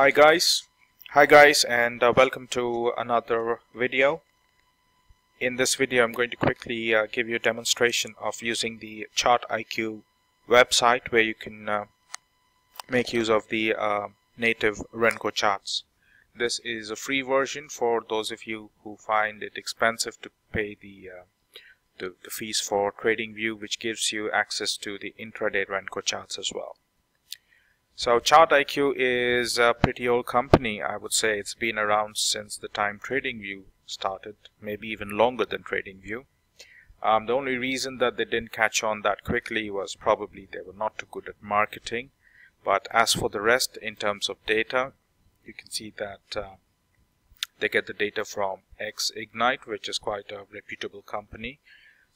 Hi guys, hi guys and uh, welcome to another video. In this video I'm going to quickly uh, give you a demonstration of using the ChartIQ website where you can uh, make use of the uh, native Renko charts. This is a free version for those of you who find it expensive to pay the, uh, the, the fees for TradingView which gives you access to the intraday Renko charts as well. So ChartIQ is a pretty old company. I would say it's been around since the time TradingView started, maybe even longer than TradingView. Um, the only reason that they didn't catch on that quickly was probably they were not too good at marketing. But as for the rest, in terms of data, you can see that uh, they get the data from Xignite, which is quite a reputable company.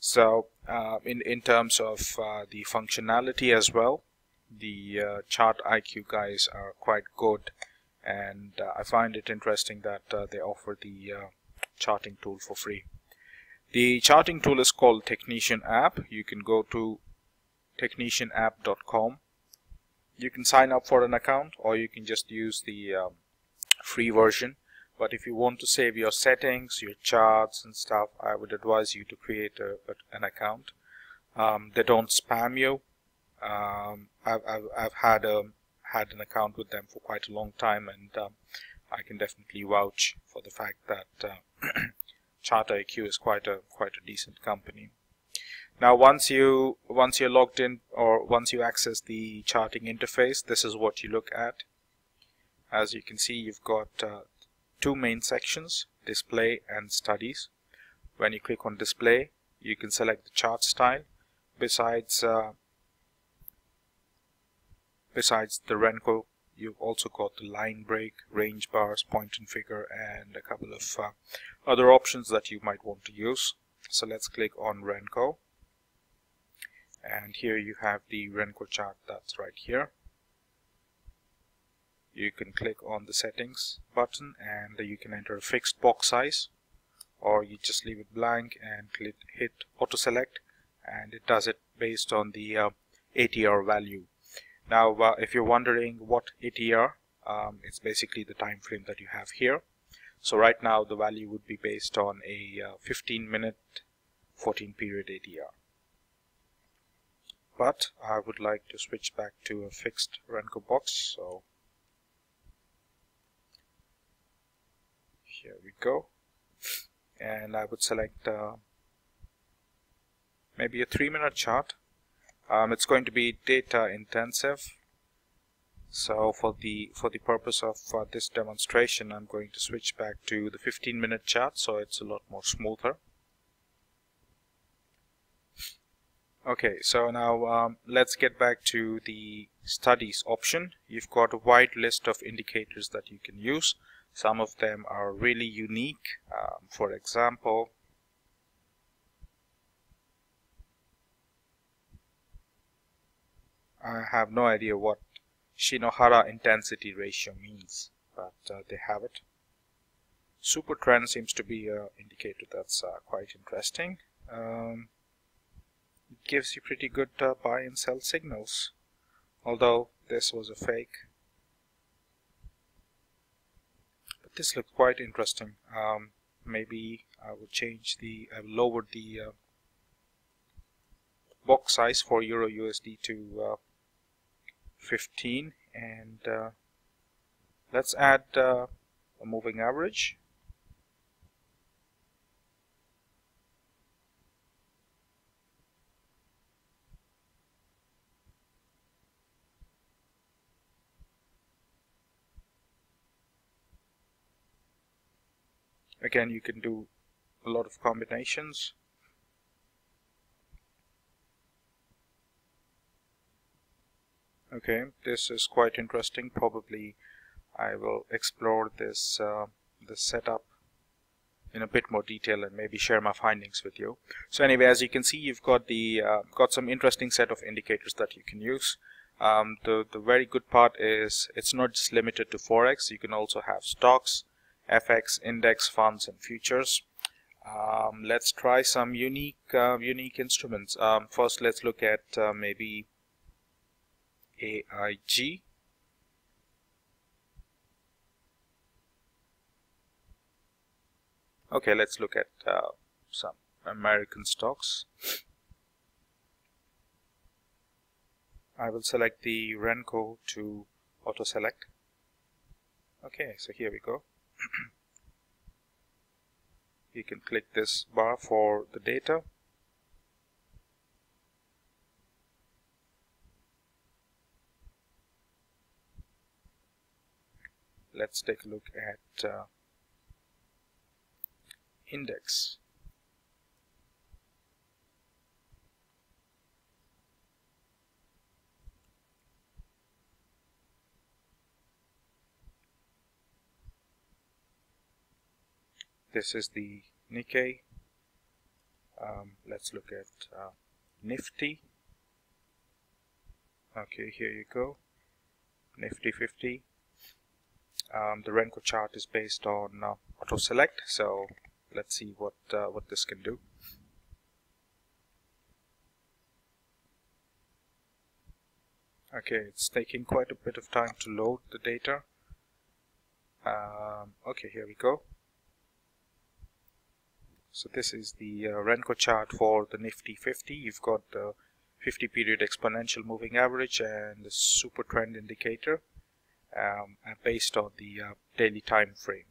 So uh, in, in terms of uh, the functionality as well, the uh, ChartIQ guys are quite good and uh, I find it interesting that uh, they offer the uh, charting tool for free. The charting tool is called Technician app. You can go to technicianapp.com. You can sign up for an account or you can just use the um, free version. But if you want to save your settings, your charts and stuff, I would advise you to create a, an account. Um, they don't spam you um, I've, I've, I've, had a had an account with them for quite a long time and um, I can definitely vouch for the fact that uh, ChartIQ is quite a quite a decent company. Now once you once you're logged in or once you access the charting interface this is what you look at. As you can see you've got uh, two main sections display and studies. When you click on display you can select the chart style. Besides uh, Besides the Renko, you've also got the line break, range bars, point and figure, and a couple of uh, other options that you might want to use. So let's click on Renko. And here you have the Renko chart that's right here. You can click on the settings button and you can enter a fixed box size or you just leave it blank and click, hit auto select and it does it based on the uh, ATR value now, uh, if you're wondering what ATR, um, it's basically the time frame that you have here. So right now the value would be based on a uh, 15 minute 14 period ATR. But I would like to switch back to a fixed Renko box. So here we go. And I would select uh, maybe a three minute chart um, it's going to be data intensive. So for the for the purpose of uh, this demonstration I'm going to switch back to the 15 minute chart so it's a lot more smoother. Okay so now um, let's get back to the studies option. You've got a wide list of indicators that you can use. Some of them are really unique. Um, for example I have no idea what Shinohara intensity ratio means, but uh, they have it. Super trend seems to be an indicator that's uh, quite interesting. Um, it gives you pretty good uh, buy and sell signals, although this was a fake. But this looks quite interesting. Um, maybe I will change the, I've lowered the uh, box size for Euro USD to uh, 15 and uh, let's add uh, a moving average. Again you can do a lot of combinations okay this is quite interesting. Probably I will explore this uh, setup in a bit more detail and maybe share my findings with you. So anyway as you can see you've got the uh, got some interesting set of indicators that you can use. Um, the the very good part is it's not just limited to forex. You can also have stocks FX index funds and futures. Um, let's try some unique uh, unique instruments. Um, first let's look at uh, maybe AIG okay let's look at uh, some American stocks. I will select the Renko to auto select. Okay so here we go. You can click this bar for the data. Let's take a look at uh, index. This is the Nikkei. Um, let's look at uh, Nifty. Okay, here you go. Nifty 50. Um, the Renko chart is based on uh, auto select, so let's see what uh, what this can do. Okay, it's taking quite a bit of time to load the data. Um, okay, here we go. So this is the uh, Renko chart for the Nifty 50. You've got the 50 period exponential moving average and the super trend indicator um, based on the uh, daily time frame.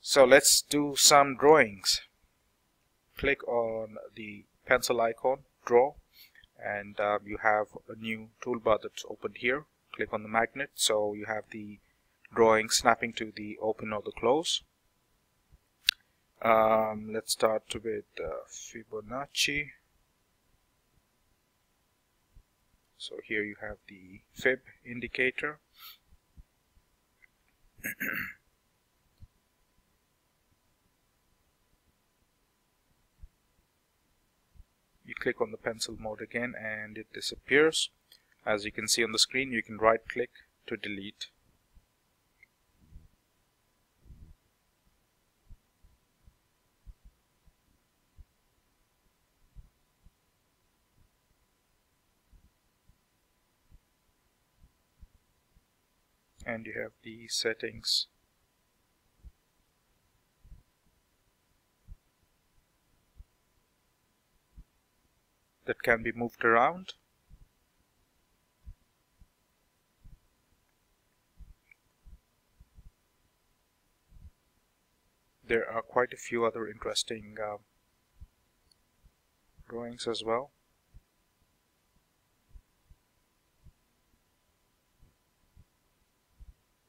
So let's do some drawings. Click on the pencil icon, draw, and um, you have a new toolbar that's opened here. Click on the magnet so you have the drawing snapping to the open or the close. Um, let's start with uh, Fibonacci. So here you have the fib indicator. you click on the pencil mode again and it disappears. As you can see on the screen, you can right click to delete. And you have the settings. That can be moved around. There are quite a few other interesting uh, drawings as well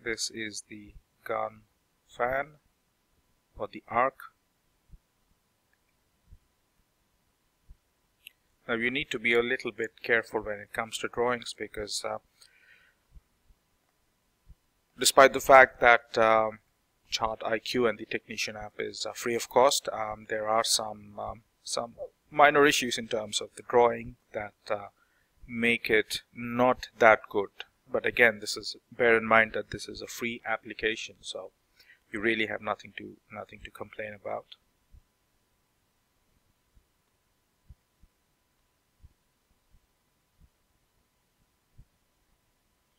this is the Gann fan or the arc. Now you need to be a little bit careful when it comes to drawings because uh, despite the fact that um, chart IQ and the technician app is uh, free of cost um, there are some um, some minor issues in terms of the drawing that uh, make it not that good but again this is bear in mind that this is a free application so you really have nothing to nothing to complain about.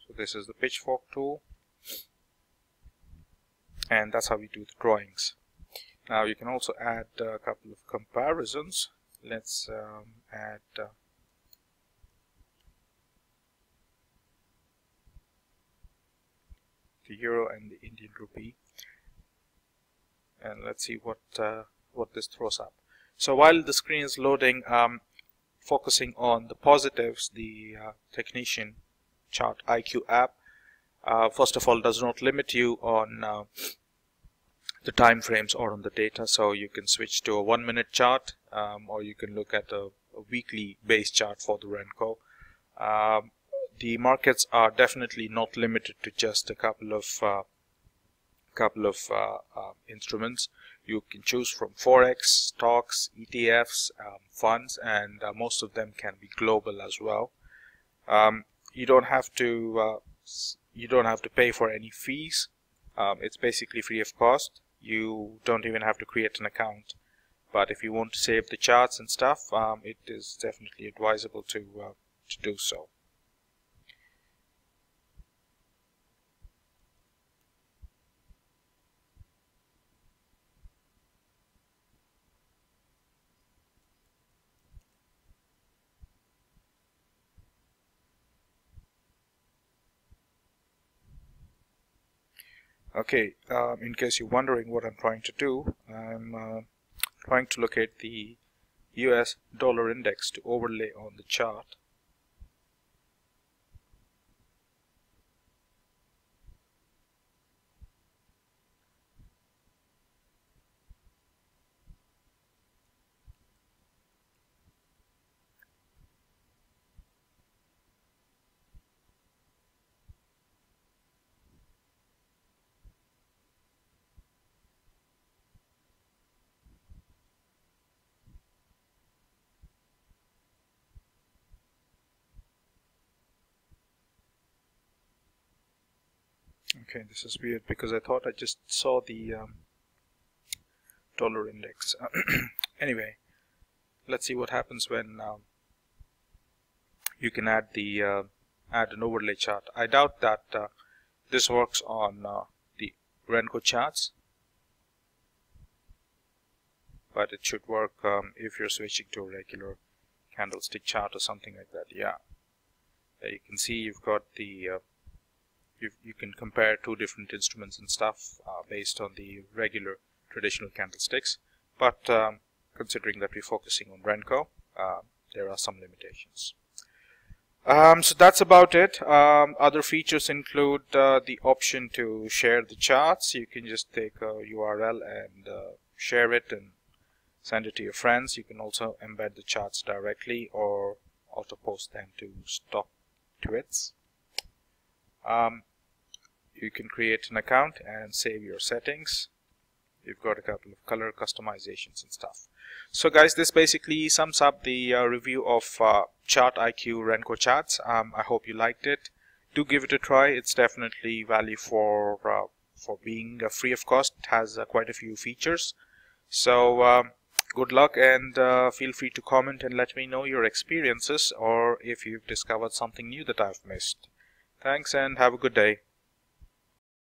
So this is the pitchfork tool. And that's how we do the drawings. Now you can also add a couple of comparisons. Let's um, add uh, the euro and the Indian rupee. And let's see what uh, what this throws up. So while the screen is loading um, focusing on the positives the uh, technician chart IQ app uh, first of all does not limit you on uh, the time frames or on the data. So you can switch to a one minute chart um, or you can look at a, a weekly base chart for the Renko um, the markets are definitely not limited to just a couple of uh, couple of uh, uh, instruments. You can choose from forex, stocks, ETFs, um, funds, and uh, most of them can be global as well. Um, you don't have to uh, you don't have to pay for any fees. Um, it's basically free of cost. You don't even have to create an account. But if you want to save the charts and stuff, um, it is definitely advisable to uh, to do so. Okay, um, in case you're wondering what I'm trying to do, I'm uh, trying to locate the US dollar index to overlay on the chart. Okay, this is weird because I thought I just saw the um, dollar index. anyway, let's see what happens when um, you can add the uh, add an overlay chart. I doubt that uh, this works on uh, the Renko charts, but it should work um, if you're switching to a regular candlestick chart or something like that. Yeah, there you can see you've got the uh, you, you can compare two different instruments and stuff uh, based on the regular traditional candlesticks. But um, considering that we're focusing on Renko uh, there are some limitations. Um, so that's about it. Um, other features include uh, the option to share the charts. You can just take a URL and uh, share it and send it to your friends. You can also embed the charts directly or auto post them to stock tweets um, you can create an account and save your settings. You've got a couple of color customizations and stuff. So guys this basically sums up the uh, review of uh, chart IQ Renko charts. Um, I hope you liked it. Do give it a try. It's definitely value for uh, for being uh, free of cost. It has uh, quite a few features. So um, good luck and uh, feel free to comment and let me know your experiences or if you've discovered something new that I've missed. Thanks and have a good day.